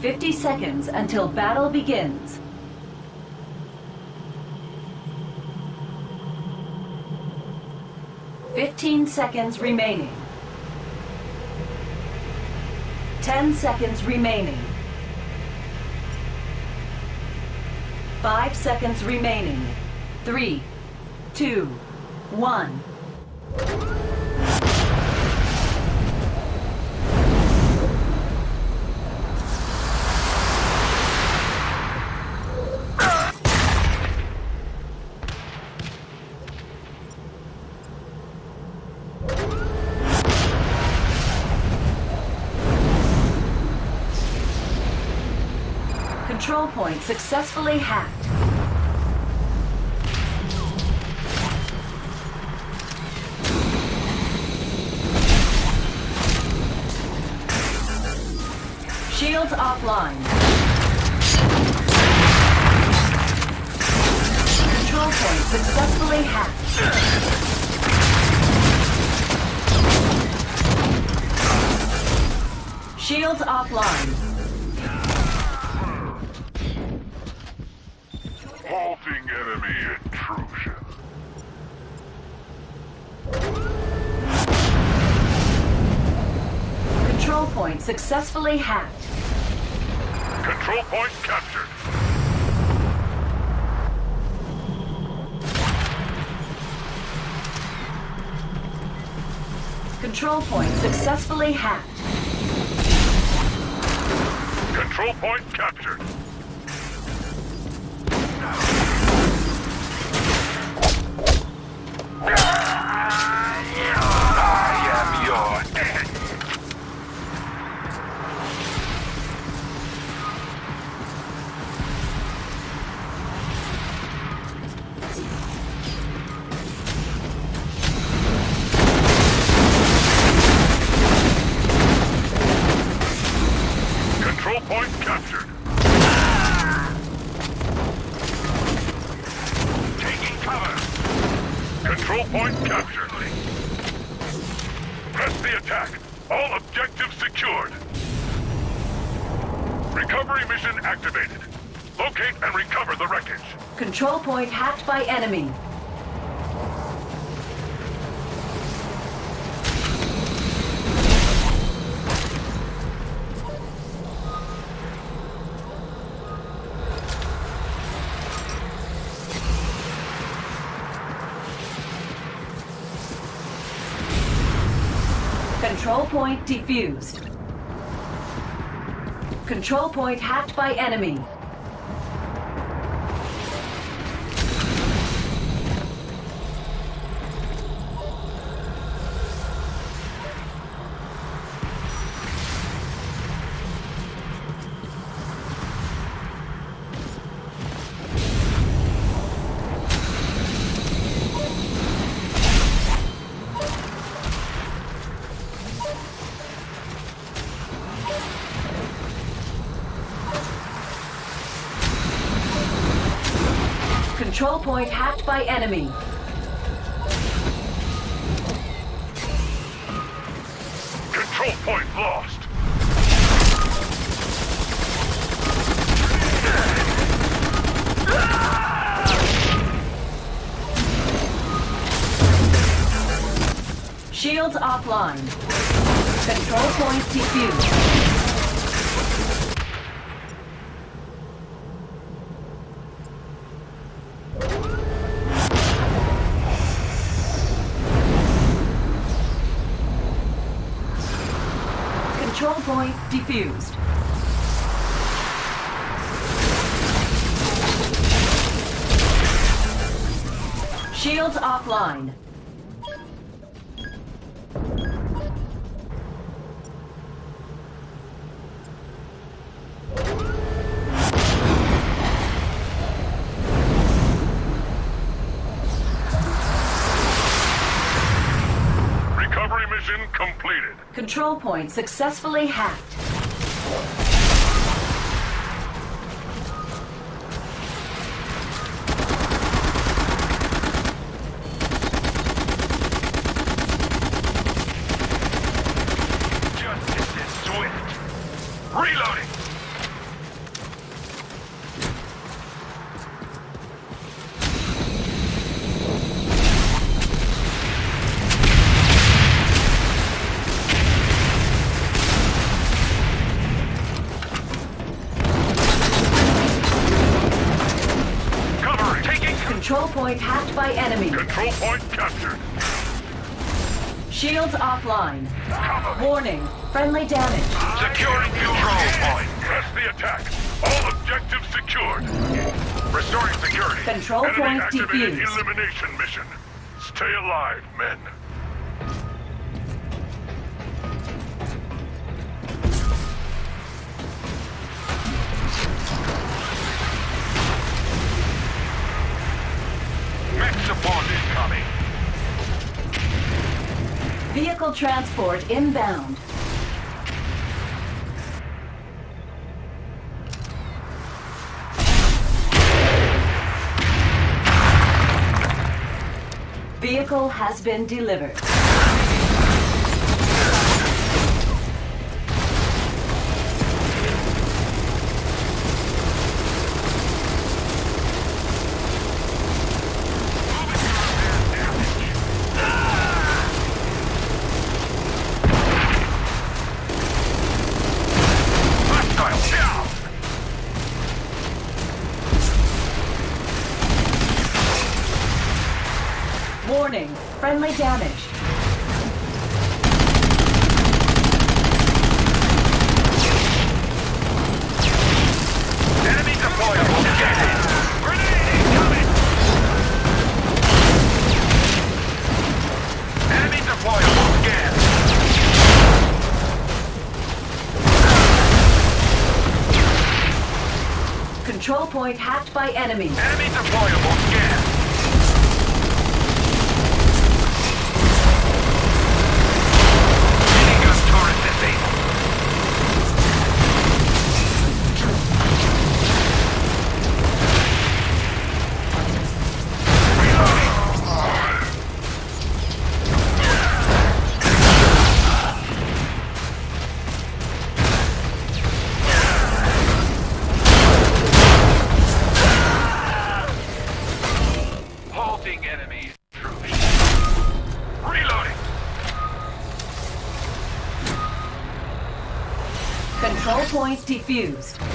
50 seconds until battle begins. Fifteen seconds remaining. Ten seconds remaining. Five seconds remaining. Three, two, one. Control point successfully hacked. Shields offline. Control point successfully hacked. Shields offline. Successfully hacked. Control point captured. Control point successfully hacked. Control point captured. I am your Control point captured. Press the attack. All objectives secured. Recovery mission activated. Locate and recover the wreckage. Control point hacked by enemy. Control point defused. Control point hacked by enemy. Control point hacked by enemy. Control point lost. Shields offline. Control point defused. Defused. Shields offline. Control point successfully hacked. By enemy. Control point captured. Shields offline. Warning, friendly damage. Securing control point. Press the attack. All objectives secured. Restoring security. Control Enemy point defused. elimination mission. Stay alive, men. Vehicle transport inbound. Vehicle has been delivered. Warning, friendly damage. Enemy deployable. Scanning. Grenade incoming. Enemy deployable. Scan. Control point hacked by enemy. Enemy deployable. Scan. Control point defused.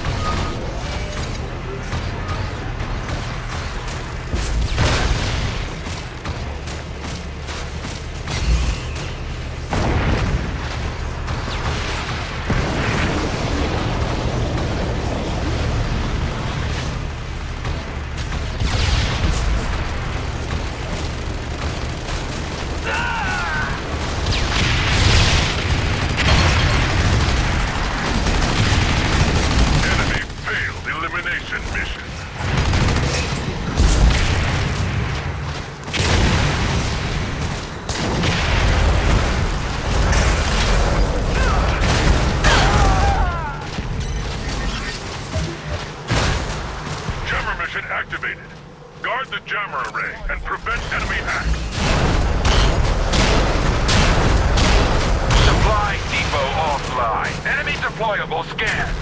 deployable scan.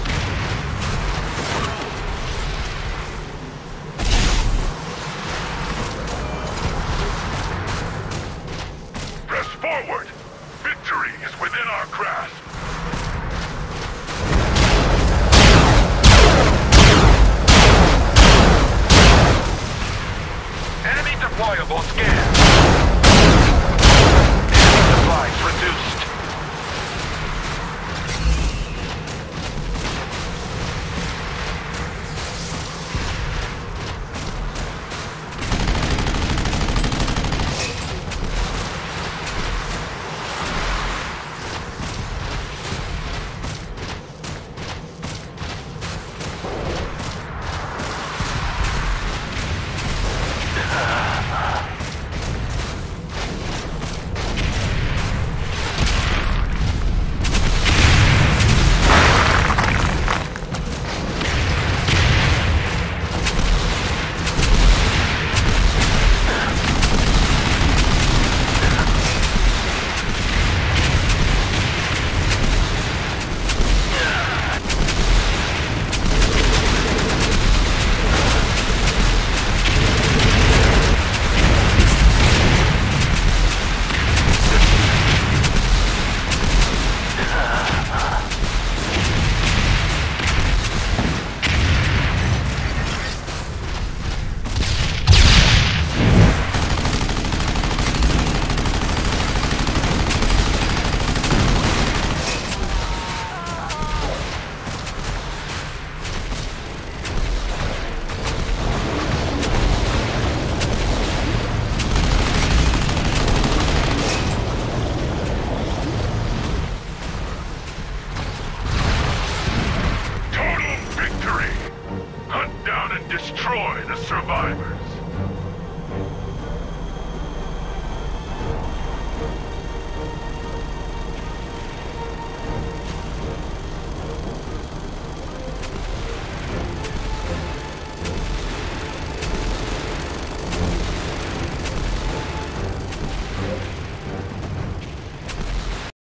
Press forward! Victory is within our grasp! Enemy deployable scan.